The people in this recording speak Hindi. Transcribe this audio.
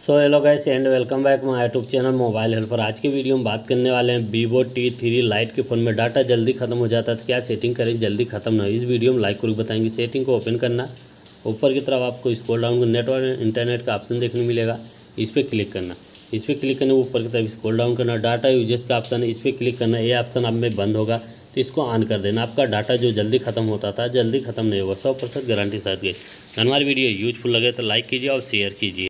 So hello guys and welcome back my YouTube channel mobile helper आज के वीडियो में बात करने वाले हैं वीवो टी थ्री लाइट के फ़ोन में। डाटा जल्दी ख़त्म हो जाता है तो क्या सेटिंग करें? जल्दी ख़त्म ना हो इस वीडियो में लाइक करके बताएँगे। सेटिंग को ओपन करना। ऊपर की तरफ़ आपको स्कोल डाउन नेटवर्क इंटरनेट का ऑप्शन देखने मिलेगा। इस पर क्लिक करना। इस पर क्लिक करने ऊपर की तरफ़ स्कोल डाउन करना। डाटा यूजेस का ऑप्शन है। इस पर क्लिक करना। ये ऑप्शन आप में बंद होगा। तो इसको ऑन कर देना। आपका डाटा जो जल्दी ख़त्म होता था, जल्दी ख़त्म नहीं होगा सौ परसेंट गारंटी साथ गई। हमारी वीडियो यूजफुल लगे तो लाइक कीजिए और शेयर कीजिए।